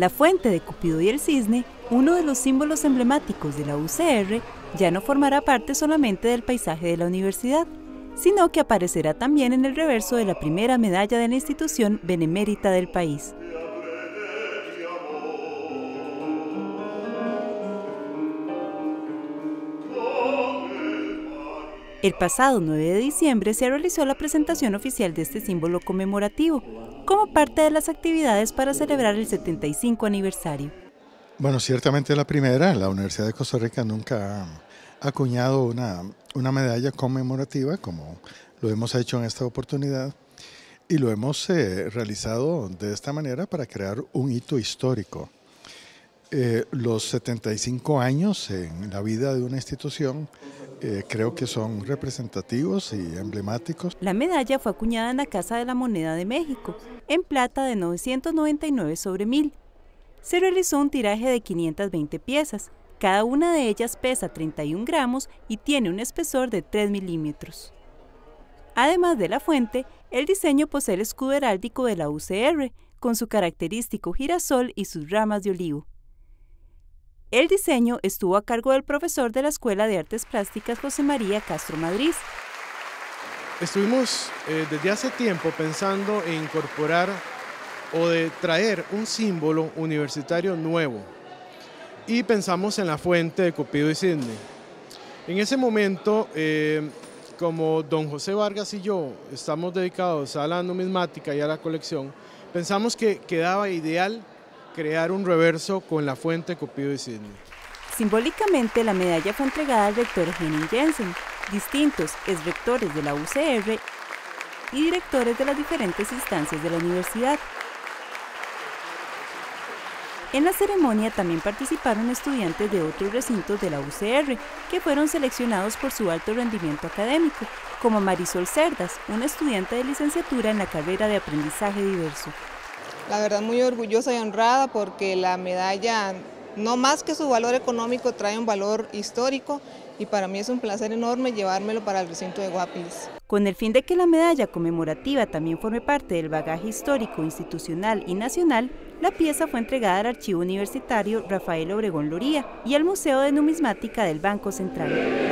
La fuente de Cupido y el cisne, uno de los símbolos emblemáticos de la UCR, ya no formará parte solamente del paisaje de la universidad, sino que aparecerá también en el reverso de la primera medalla de la institución benemérita del país. El pasado 9 de diciembre se realizó la presentación oficial de este símbolo conmemorativo, como parte de las actividades para celebrar el 75 aniversario. Bueno, ciertamente la primera, la Universidad de Costa Rica nunca ha acuñado una, una medalla conmemorativa como lo hemos hecho en esta oportunidad y lo hemos eh, realizado de esta manera para crear un hito histórico. Eh, los 75 años en la vida de una institución eh, creo que son representativos y emblemáticos. La medalla fue acuñada en la Casa de la Moneda de México, en plata de 999 sobre 1000. Se realizó un tiraje de 520 piezas, cada una de ellas pesa 31 gramos y tiene un espesor de 3 milímetros. Además de la fuente, el diseño posee el escudo heráldico de la UCR, con su característico girasol y sus ramas de olivo. El diseño estuvo a cargo del profesor de la Escuela de Artes Plásticas José María Castro Madrid. Estuvimos eh, desde hace tiempo pensando en incorporar o de traer un símbolo universitario nuevo y pensamos en la fuente de Cupido y Sidney. En ese momento, eh, como don José Vargas y yo estamos dedicados a la numismática y a la colección, pensamos que quedaba ideal crear un reverso con la fuente Cupido y Sidney. Simbólicamente, la medalla fue entregada al rector Henning Jensen, distintos exrectores de la UCR y directores de las diferentes instancias de la universidad. En la ceremonia también participaron estudiantes de otros recintos de la UCR, que fueron seleccionados por su alto rendimiento académico, como Marisol Cerdas, una estudiante de licenciatura en la carrera de aprendizaje diverso. La verdad muy orgullosa y honrada porque la medalla, no más que su valor económico, trae un valor histórico y para mí es un placer enorme llevármelo para el recinto de Guapiles. Con el fin de que la medalla conmemorativa también forme parte del bagaje histórico, institucional y nacional, la pieza fue entregada al Archivo Universitario Rafael Obregón Loría y al Museo de Numismática del Banco Central.